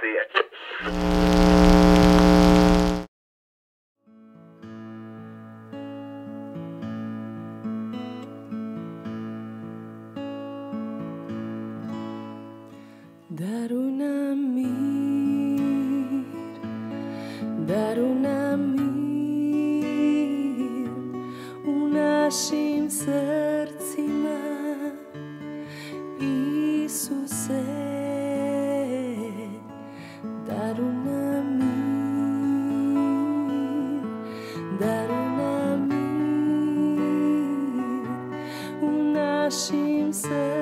see it. Dar una mir, dar una mir, una 心碎。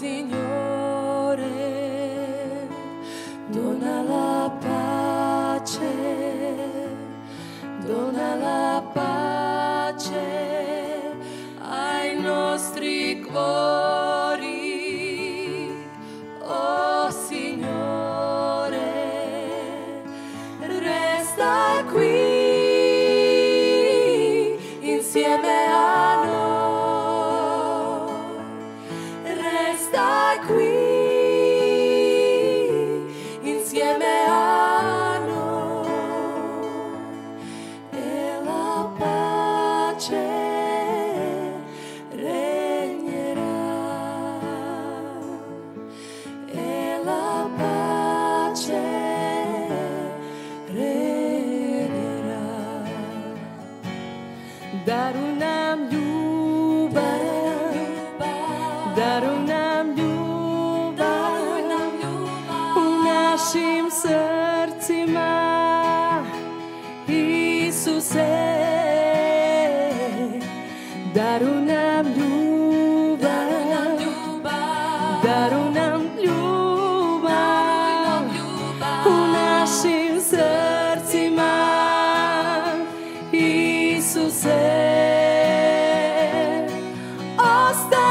Signore, dona la pace, dona la pace ai nostri cuori. Oh Signore, resta qui insieme درونم یوبرم درونم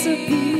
recipe.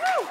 Woo!